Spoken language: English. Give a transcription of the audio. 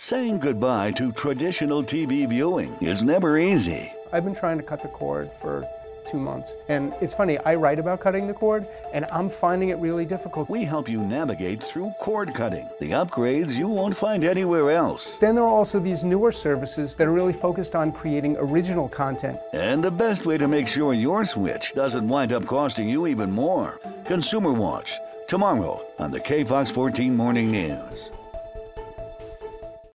Saying goodbye to traditional TV viewing is never easy. I've been trying to cut the cord for two months. And it's funny, I write about cutting the cord, and I'm finding it really difficult. We help you navigate through cord cutting, the upgrades you won't find anywhere else. Then there are also these newer services that are really focused on creating original content. And the best way to make sure your switch doesn't wind up costing you even more. Consumer Watch, tomorrow on the KFOX 14 Morning News.